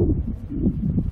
うん